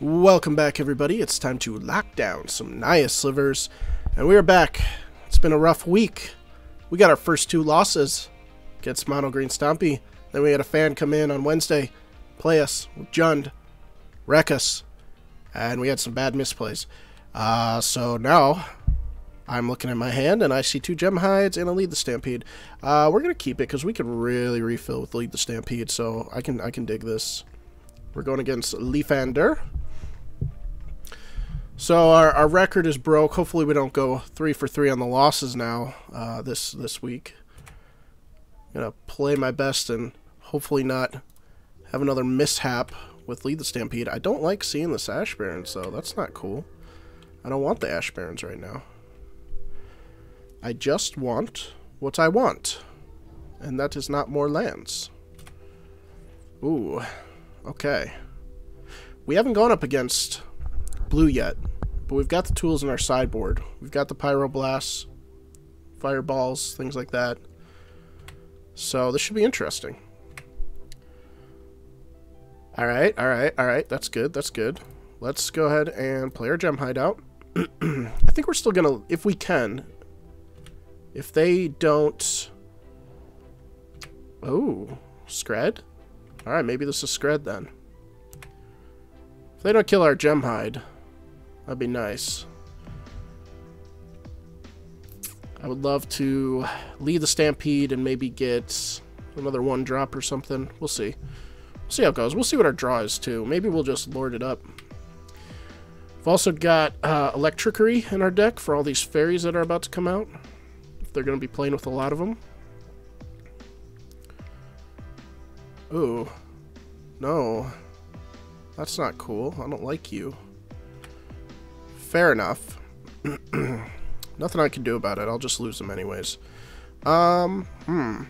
Welcome back, everybody. It's time to lock down some Naya slivers, and we are back. It's been a rough week. We got our first two losses against Mono Green Stompy. Then we had a fan come in on Wednesday, play us Jund, wreck us, and we had some bad misplays. Uh, so now I'm looking at my hand and I see two Gemhides and a lead the stampede. Uh, we're gonna keep it because we can really refill with lead the stampede, so I can I can dig this. We're going against Leafander. So our, our record is broke. Hopefully we don't go three for three on the losses now uh, this this week. I'm gonna play my best and hopefully not have another mishap with lead the stampede. I don't like seeing this Ash Barren, so that's not cool. I don't want the Ash Barrens right now. I just want what I want, and that is not more lands. Ooh, okay. We haven't gone up against blue yet, but we've got the tools in our sideboard. We've got the Pyroblasts, Fireballs, things like that. So this should be interesting. Alright, alright, alright. That's good, that's good. Let's go ahead and play our Gem Hideout. I think we're still going to, if we can, if they don't... Oh, Skred? Alright, maybe this is Skred then. If they don't kill our Gemhide, That'd be nice. I would love to lead the Stampede and maybe get another one drop or something. We'll see. We'll see how it goes. We'll see what our draw is, too. Maybe we'll just lord it up. We've also got uh, Electrickery in our deck for all these fairies that are about to come out. If they're going to be playing with a lot of them. Ooh. No. That's not cool. I don't like you. Fair enough. Nothing I can do about it. I'll just lose them anyways. Um, hmm.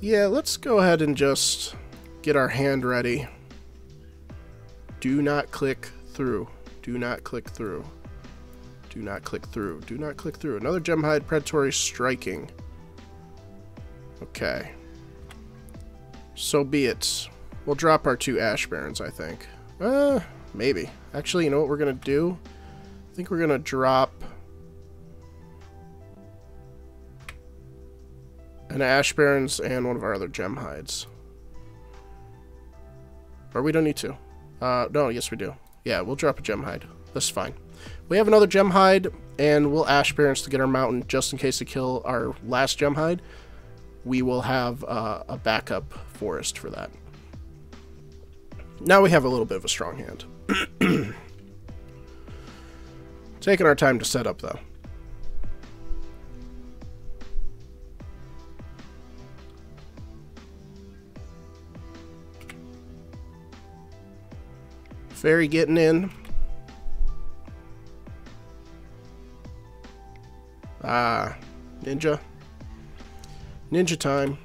Yeah, let's go ahead and just get our hand ready. Do not click through. Do not click through. Do not click through. Do not click through. Another Gemhide Predatory Striking. Okay. So be it. We'll drop our two Ash Barrens, I think. Uh, maybe. Actually, you know what we're going to do? I think we're going to drop an Ash Barrens and one of our other Gemhides. Or we don't need to. Uh, no, yes we do. Yeah, we'll drop a Gemhide. That's fine. We have another Gemhide, and we'll Ash Barrens to get our mountain just in case to kill our last Gemhide. We will have uh, a backup forest for that. Now we have a little bit of a strong hand. Taking our time to set up, though. Fairy getting in. Ah, ninja. Ninja time.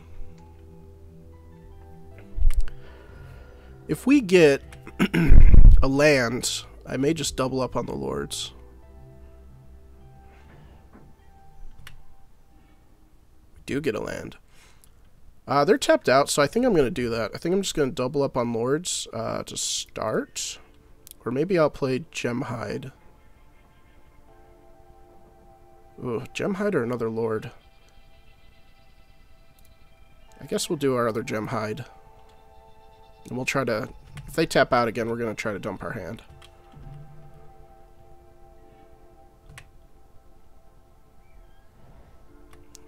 If we get a land, I may just double up on the lords. We do get a land. Uh, they're tapped out, so I think I'm going to do that. I think I'm just going to double up on lords uh, to start. Or maybe I'll play Gemhide. Ooh, Gemhide or another lord? I guess we'll do our other Gemhide. And we'll try to... If they tap out again, we're going to try to dump our hand.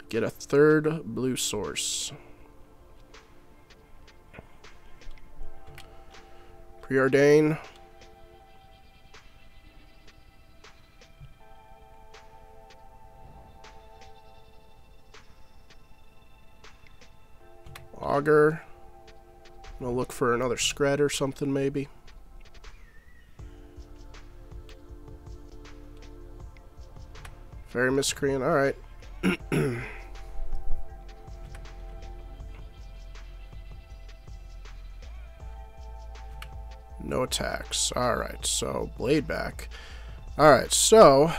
Get a third blue source. Preordain. Augur. I'll look for another Skred or something, maybe. Faerie Miscreant, alright. no attacks. Alright, so Blade back. Alright, so...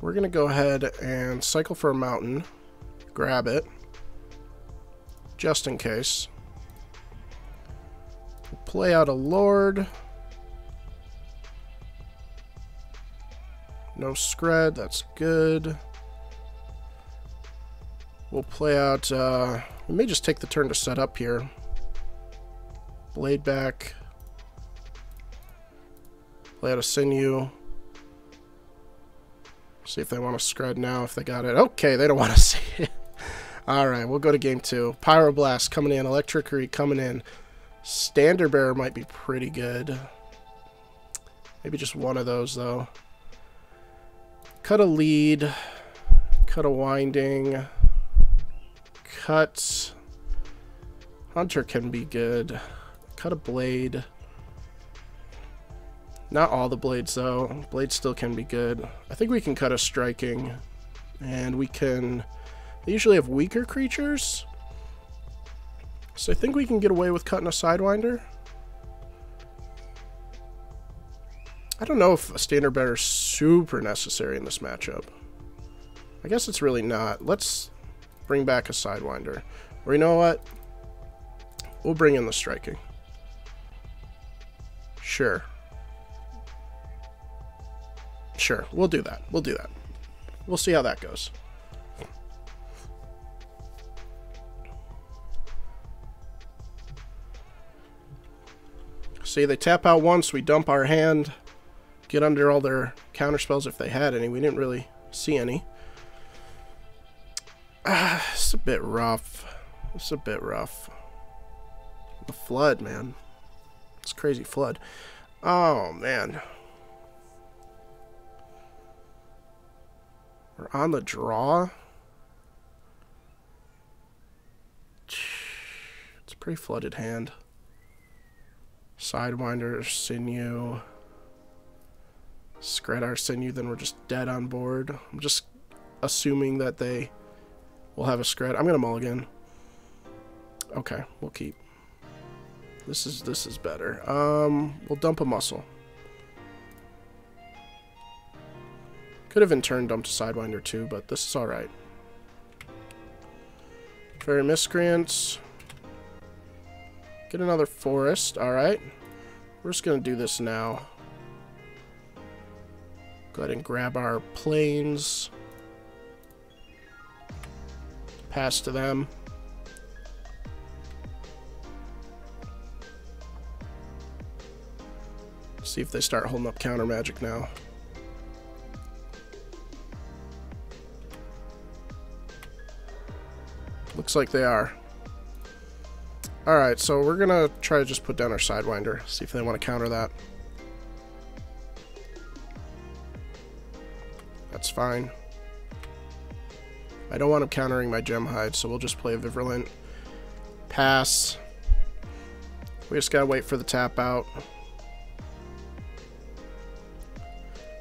We're going to go ahead and cycle for a mountain, grab it, just in case. play out a Lord. No Skred, that's good. We'll play out, uh, we may just take the turn to set up here. Blade back. Play out a Sinew. See if they want to skred now, if they got it. Okay, they don't want to see it. Alright, we'll go to game two. Pyroblast coming in. Electrickery coming in. Standard Bearer might be pretty good. Maybe just one of those, though. Cut a lead. Cut a winding. Cut... Hunter can be good. Cut a blade. Not all the blades, though. Blades still can be good. I think we can cut a striking. And we can... They usually have weaker creatures. So I think we can get away with cutting a Sidewinder. I don't know if a Standard Bearer is super necessary in this matchup. I guess it's really not. Let's bring back a Sidewinder. Or you know what? We'll bring in the striking. Sure. Sure, we'll do that. We'll do that. We'll see how that goes. See, they tap out once, we dump our hand, get under all their counter spells if they had any. We didn't really see any. Ah, it's a bit rough. It's a bit rough. The flood, man. It's crazy flood. Oh, man. We're on the draw. It's a pretty flooded hand. Sidewinder, Sinew. Skred our Sinew, then we're just dead on board. I'm just assuming that they will have a Skred. I'm going to mulligan. Okay, we'll keep. This is this is better. Um, we'll dump a muscle. Could have in turn dumped a Sidewinder too, but this is alright. Faerie Miscreants. Get another forest, alright. We're just going to do this now. Go ahead and grab our Plains. Pass to them. See if they start holding up counter magic now. Looks like they are. Alright, so we're gonna try to just put down our Sidewinder, see if they want to counter that. That's fine. I don't want him countering my Gemhide, so we'll just play a Virulent. Pass. We just gotta wait for the tap out.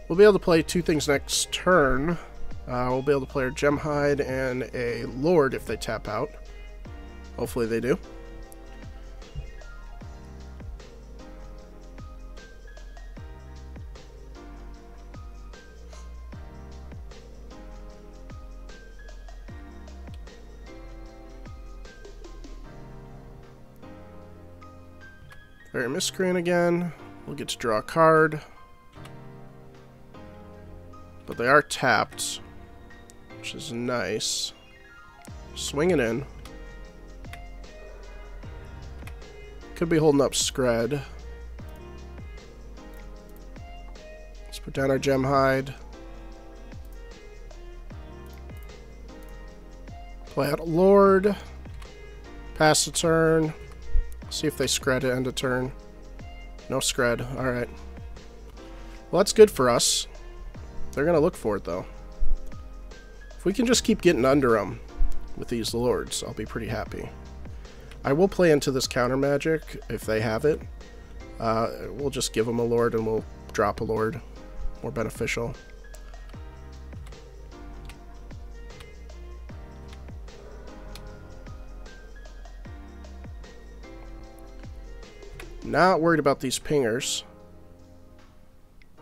We'll be able to play two things next turn. Uh, we'll be able to play a Gemhide and a Lord if they tap out. Hopefully they do. Faerie Miscreant again. We'll get to draw a card. But they are tapped which is nice. Swing it in. Could be holding up Skred. Let's put down our Gemhide. Play out a Lord. Pass the turn. See if they Skred at end of turn. No Skred. Alright. Well, that's good for us. They're going to look for it, though. If we can just keep getting under them with these lords, I'll be pretty happy. I will play into this counter magic if they have it. Uh, we'll just give them a lord and we'll drop a lord. More beneficial. Not worried about these pingers.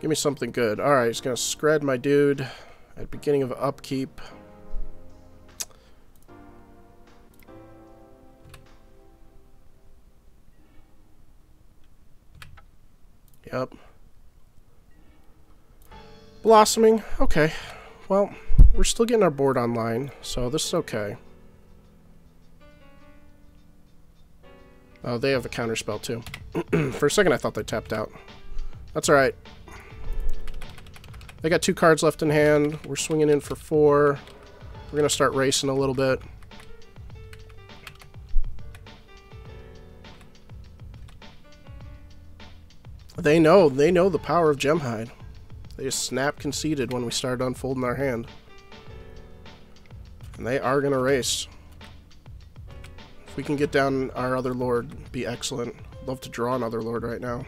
Give me something good. Alright, he's going to skred my dude at beginning of upkeep. Yep. Blossoming. Okay. Well, we're still getting our board online, so this is okay. Oh, they have a counterspell too. For a second I thought they tapped out. That's alright. They got two cards left in hand. We're swinging in for four. We're going to start racing a little bit. They know. They know the power of Gemhide. They just snap conceded when we started unfolding our hand. And they are going to race. If we can get down our other lord, be excellent. Love to draw another lord right now.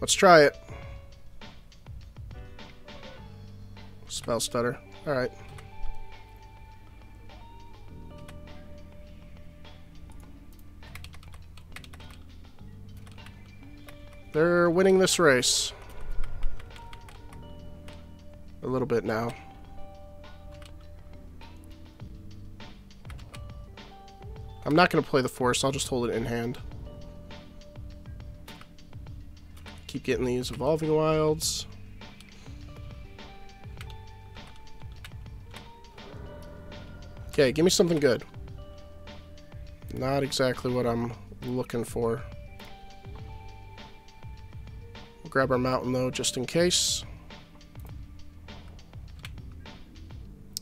Let's try it. Spell stutter. Alright. They're winning this race. A little bit now. I'm not going to play the force, I'll just hold it in hand. Keep getting these evolving wilds. Okay, give me something good. Not exactly what I'm looking for. We'll grab our mountain though, just in case.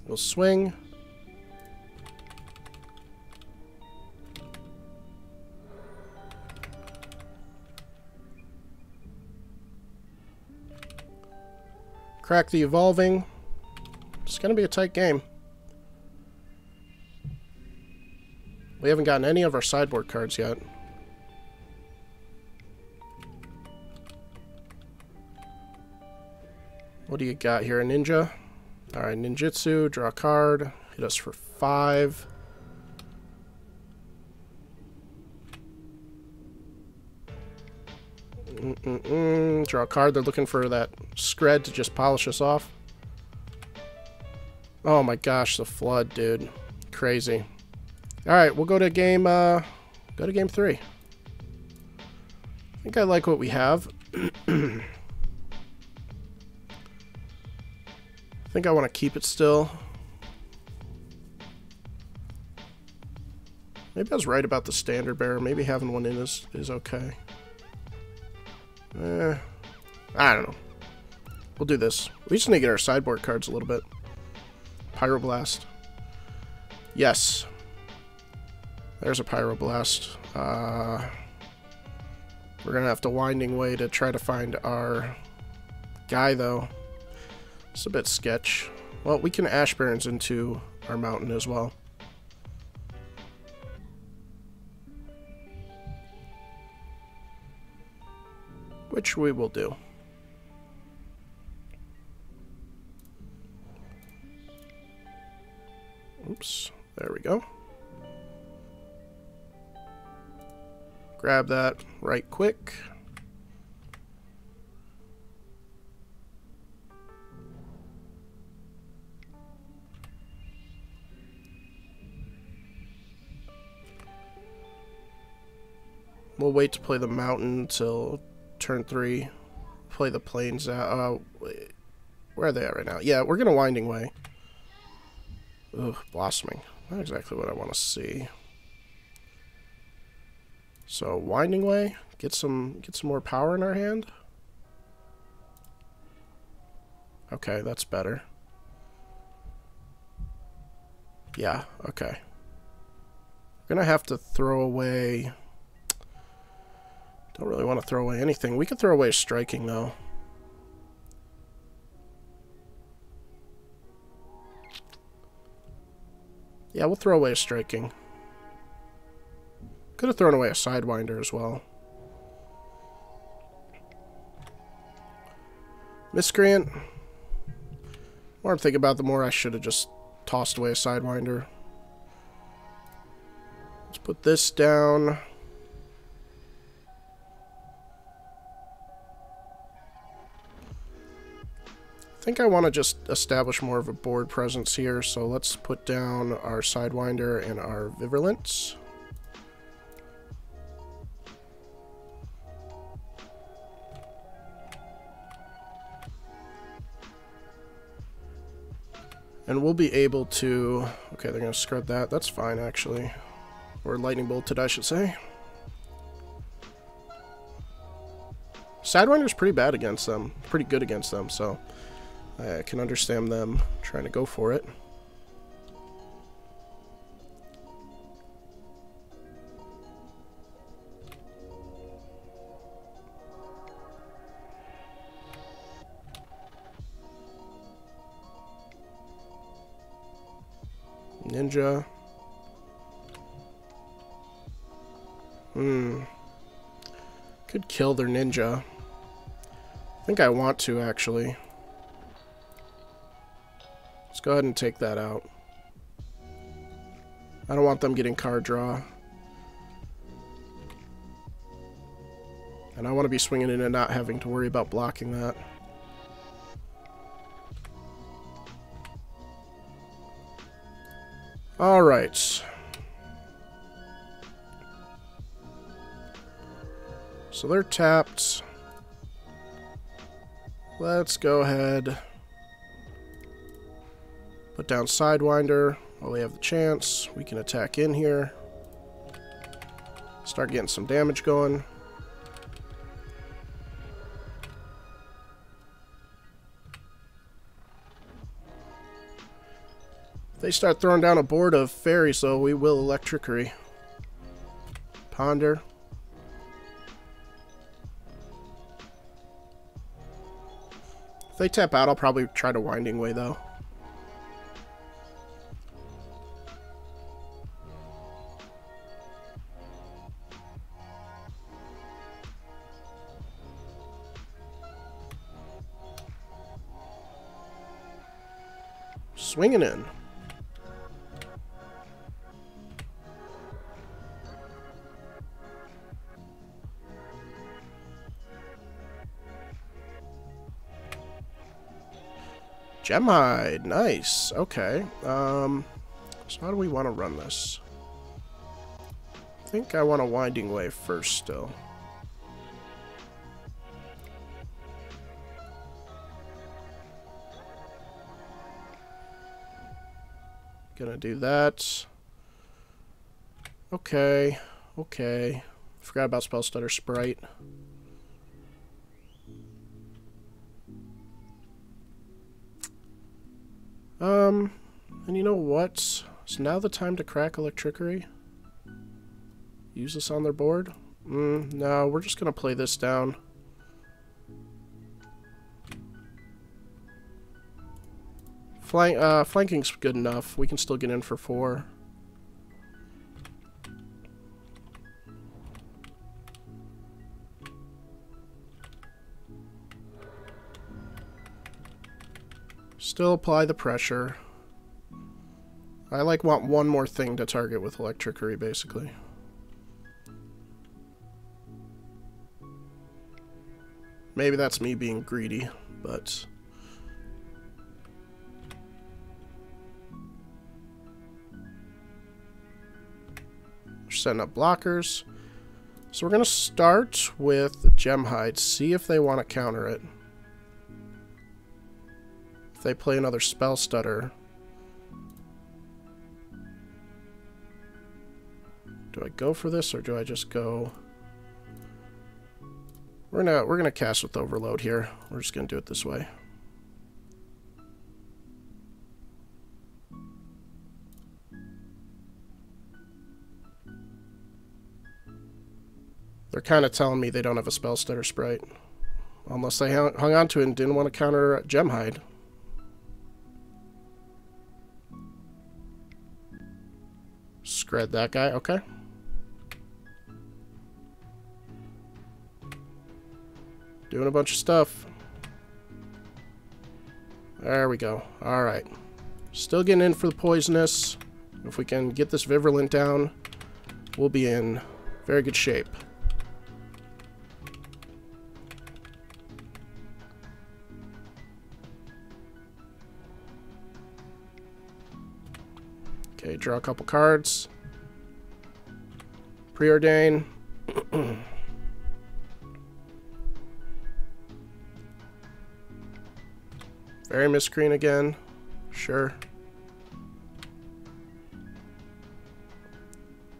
We'll swing. Crack the evolving. It's going to be a tight game. We haven't gotten any of our sideboard cards yet. What do you got here? A ninja? Alright, ninjutsu, draw a card, hit us for five. Mm -mm -mm. Draw a card. They're looking for that skred to just polish us off. Oh my gosh, the flood, dude. Crazy. Alright, we'll go to game, uh, go to game three. I think I like what we have. I think I want to keep it still. Maybe I was right about the standard bearer. Maybe having one in is, is okay. Eh, I don't know. We'll do this. We just need to get our sideboard cards a little bit. Pyroblast. Yes. There's a Pyroblast. Uh, we're going to have to Winding Way to try to find our guy, though. It's a bit sketch. Well, we can Ash Barrens into our mountain as well. Which we will do. Oops, there we go. Grab that right quick. We'll wait to play the mountain until turn three. Play the Plains out. Uh, where are they at right now? Yeah, we're gonna winding way. Ugh, blossoming. Not exactly what I want to see. So winding way, get some get some more power in our hand. Okay, that's better. Yeah, okay. We're gonna have to throw away don't really want to throw away anything. We could throw away striking though. Yeah, we'll throw away a striking. Could have thrown away a Sidewinder as well. Miscreant. The more I'm thinking about the more I should have just tossed away a Sidewinder. Let's put this down. I think I want to just establish more of a board presence here, so let's put down our Sidewinder and our Viverlance. And we'll be able to... Okay, they're going to scrub that. That's fine, actually. Or lightning bolted, I should say. Sidewinder's pretty bad against them. Pretty good against them, so... I can understand them trying to go for it. Ninja. Hmm. Could kill their ninja. I think I want to, actually. Let's go ahead and take that out. I don't want them getting card draw. And I want to be swinging in and not having to worry about blocking that. Alright. So they're tapped. Let's go ahead. Put down Sidewinder while we have the chance. We can attack in here. Start getting some damage going. If they start throwing down a board of fairies, though, we will electrickery. Ponder. If they tap out, I'll probably try to Winding Way, though. Swinging in. Gemhide, nice. Okay. Um, so how do we want to run this? I think I want a winding way first still. Gonna do that. Okay. Okay. Forgot about Spell Stutter Sprite. Um, and you know what? Is now the time to crack Electrickery? Use this on their board? Mm, no, we're just gonna play this down. Flank, uh, flanking's good enough. We can still get in for four. Still apply the pressure. I like want one more thing to target with electrickery, basically. Maybe that's me being greedy, but... setting up blockers. So we're going to start with Gemhide, see if they want to counter it If they play another spell stutter. Do I go for this or do I just go We're gonna we're gonna cast with overload here. We're just gonna do it this way. Kind of telling me they don't have a spell stutter sprite. Unless they hung on to it and didn't want to counter Gemhide. Skred that guy, okay. Doing a bunch of stuff. There we go. Alright. Still getting in for the poisonous. If we can get this Virulent down, we'll be in very good shape. draw a couple cards. Preordain. Faerie Miscreant again. Sure.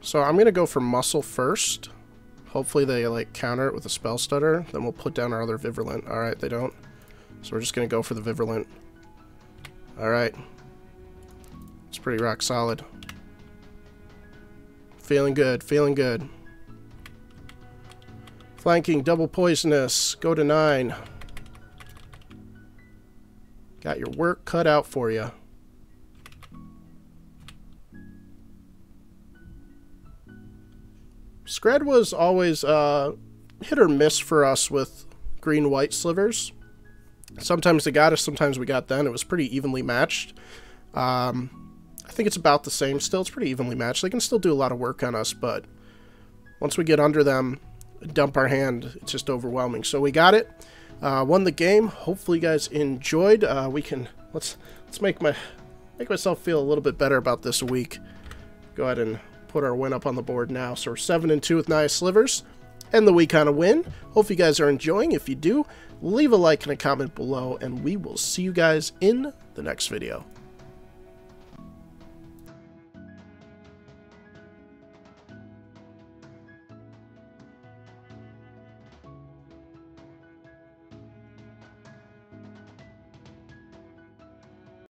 So I'm going to go for Muscle first. Hopefully they like counter it with a Spell Stutter. Then we'll put down our other Virulent. Alright, they don't. So we're just going to go for the Virulent. Alright. It's pretty rock solid. Feeling good, feeling good. Flanking, double poisonous. Go to 9. Got your work cut out for you. Skred was always uh, hit or miss for us with green-white slivers. Sometimes they got us, sometimes we got them. It was pretty evenly matched. Um, I think it's about the same still. It's pretty evenly matched. They can still do a lot of work on us, but once we get under them, dump our hand, it's just overwhelming. So we got it. Uh, won the game. Hopefully you guys enjoyed. Uh, we can let's let's make my make myself feel a little bit better about this week. Go ahead and put our win up on the board now. So we're seven and two with Naya Slivers, and the week on a win. Hope you guys are enjoying. If you do, leave a like and a comment below, and we will see you guys in the next video.